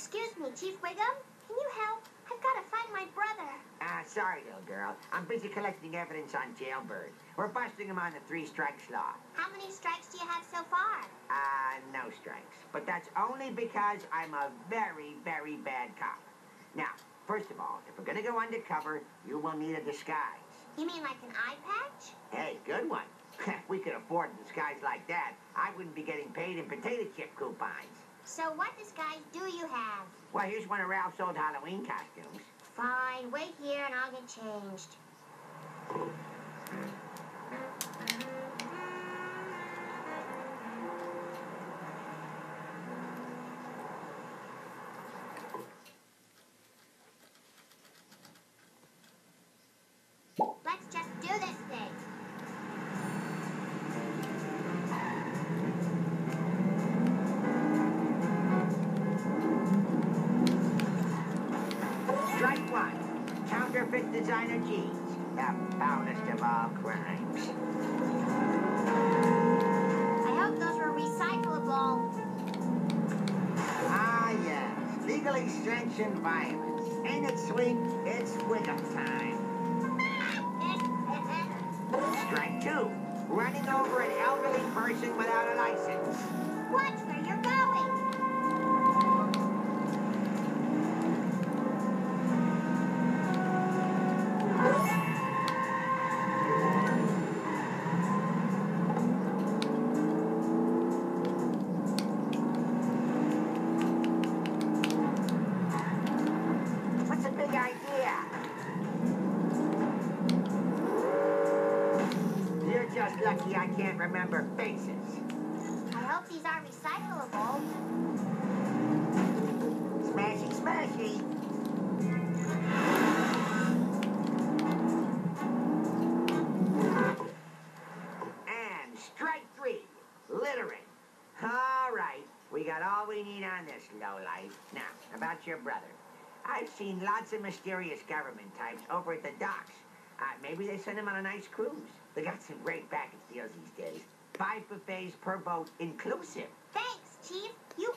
Excuse me, Chief Wiggum. Can you help? I've got to find my brother. Ah, sorry, little girl. I'm busy collecting evidence on Jailbird. We're busting him on the three strikes law. How many strikes do you have so far? Uh, no strikes. But that's only because I'm a very, very bad cop. Now, first of all, if we're gonna go undercover, you will need a disguise. You mean like an eye patch? Hey, good one. if we could afford a disguise like that, I wouldn't be getting paid in potato chip coupons. So what disguise do you have? Well, here's one of Ralph's old Halloween costumes. Fine, wait here and I'll get changed. Counterfeit designer jeans. The foulest of all crimes. I hope those were recyclable. Ah, yes. Legally sanctioned violence. Ain't it sweet? It's Wiggum time. Strike two. Running over an elderly person without a license. Watch where you're going. Just lucky I can't remember faces. I hope these are recyclable. Smashy, smashy. And strike three, littering. All right, we got all we need on this lowlife. Now, about your brother. I've seen lots of mysterious government types over at the docks. Uh, maybe they send him on a nice cruise. They got some great package deals these days. Five buffets per boat inclusive. Thanks, Chief. You